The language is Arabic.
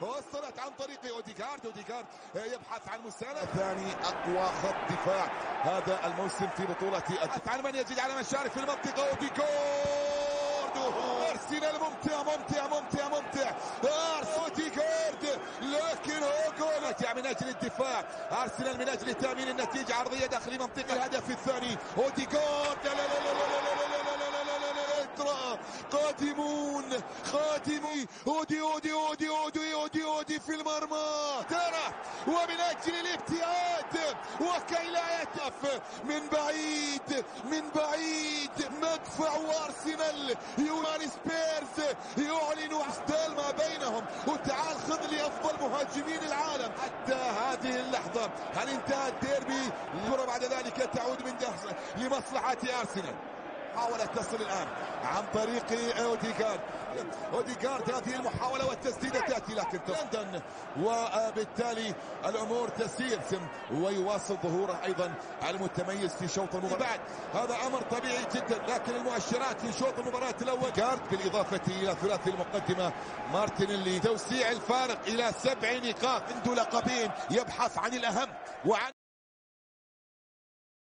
وصلت عن طريق اوديغارد اوديغارد يبحث عن مساندة ثاني اقوى خط دفاع هذا الموسم في بطولة عن من يجد على مشارف في المنطقة اوديغارد ارسنال ممتع ممتع ممتع ممتع ارس اوديغارد لكن هو جول من أجل الدفاع ارسنال من أجل تامين النتيجة عرضية داخل منطقة الهدف الثاني اوديغارد لا لا لا لا لا لا لا لا لا لا لا لا قادمون اودي اودي اودي اودي في المرمى. ترى ومن أجل الابتعاد وكي لا يتف من بعيد من بعيد مدفع أرسنال. يومان سبيرز يعلن استال ما بينهم. وتعال خذ لي أفضل مهاجمين العالم. حتى هذه اللحظة هل انتهى الديربي؟ الكرة بعد ذلك تعود من لمصلحة أرسنال. حاولت تصل الآن عن طريق أوديغارد. أوديغارد هذه المحاولة والتسديدة تأتي لكن لندن وبالتالي الأمور تسير. ويواصل ظهوره أيضا المتميز في شوط المباراة. بعد. هذا أمر طبيعي جدا لكن المؤشرات في شوط المباراة الأول جارد بالإضافة إلى ثلاثي المقدمة. مارتينيلي توسيع الفارق إلى سبع نقاط عنده لقبين يبحث عن الأهم وعن